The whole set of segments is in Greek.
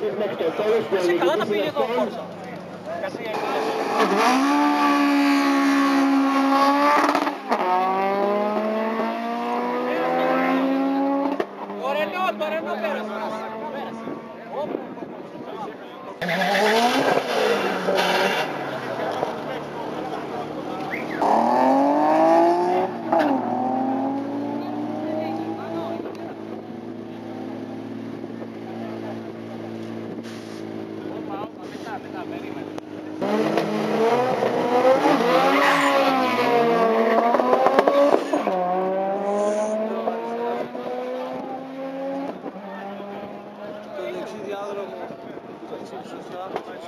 και τέλος που Σε καλά τα πήγε εδώ ο Φόρσα.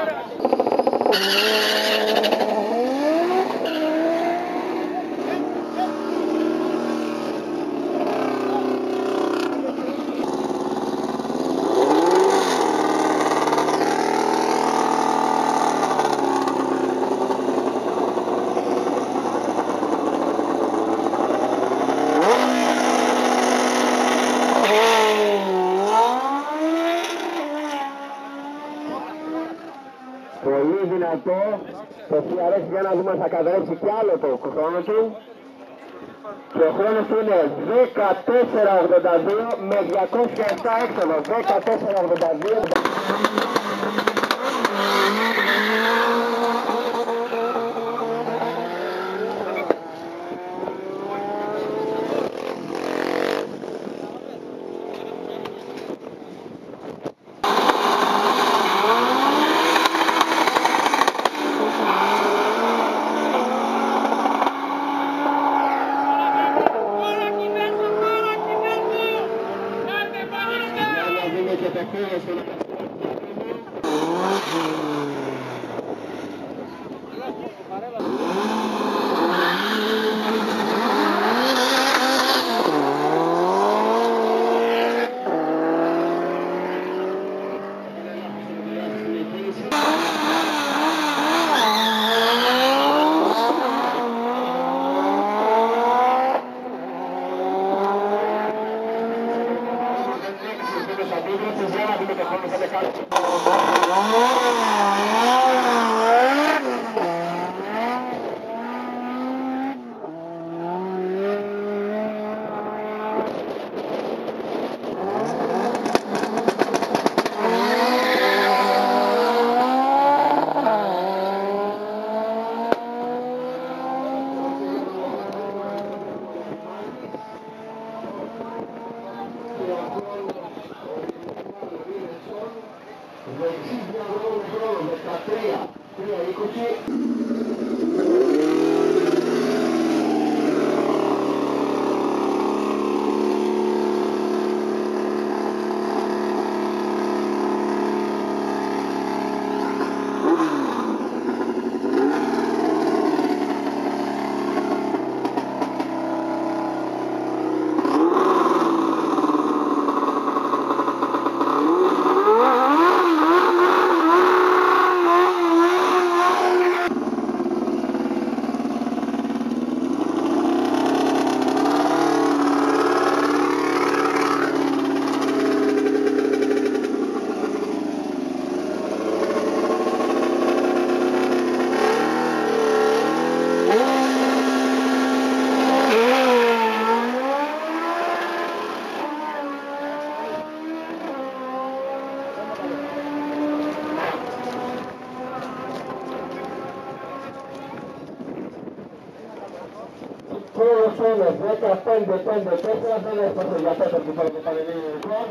Yeah. Δυνατό. Το CRS για να δούμε θα καταρρεύσει κι άλλο το χρόνο του. Και ο χρόνος του είναι 14.82 με 207 έξοδο. 14.82. Για να δούμε και το χώρο στον για να δούμε το χρόνο θα είναι κάτω. Δεξί διαδρόμου χρόνο 13, 3, 20. Χρόνος είναι 15-5-4, δεν έχω για τέταρτο που θα το Πανελλήνιο λοιπόν.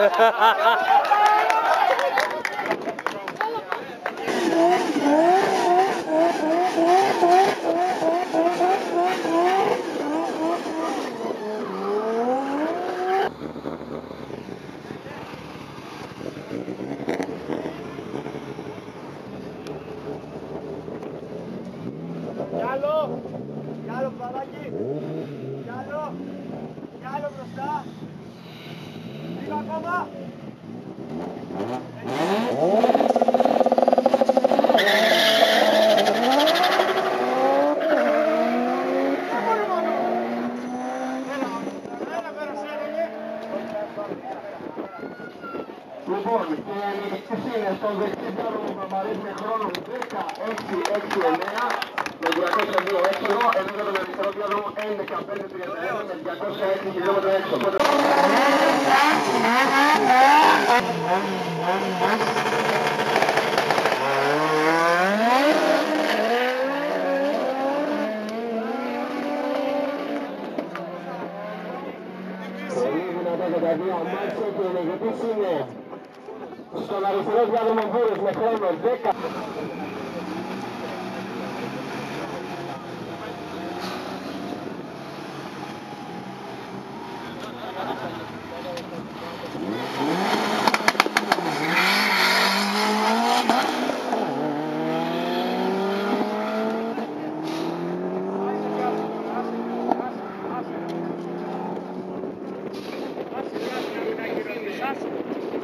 Κι άλλο, κι άλλο παράκι, κι άλλο, κι άλλο μπροστά. Λίγο ακόμα. Λοιπόν, και νικητής είναι στον δεξί διάδρομο Παπαρής με χρόνο 16-6-9 με 202 έξοδο, ενώ για τον αριστερό διάδρομο 11-5-31 με 206 χιλιόμετρα έξω. Οπότε- Πολύ δυνατά και τα δύο αμάξια και ο νικητής είναι στον αριστερό διάδρομο Βούρος με χρόνο 10